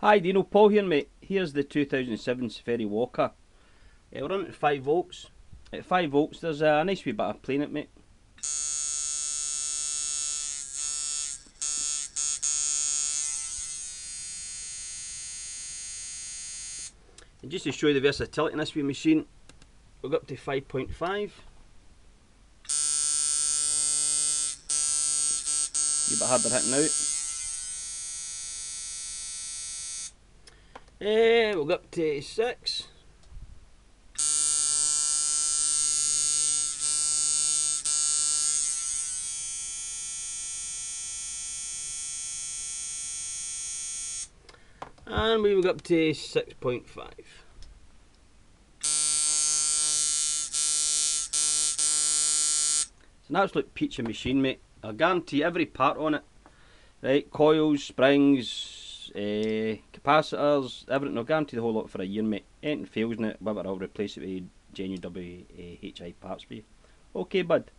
Hi Dino, Paul here mate. Here's the 2007 Ciferri Walker. Uh, we're running at 5 volts. At 5 volts there's a nice wee bit of playing it mate. And just to show you the versatility in this wee machine, we'll go up to 5.5. A bit harder hitting out. We'll go up to 6. And we will go up to 6.5. It's an absolute peach of machine, mate. I guarantee every part on it. Right, coils, springs, uh, capacitors, everything. I'll guarantee the whole lot for a year, mate. Anything fails in it, whatever, I'll replace it with genuine WHI parts for you. Okay, bud.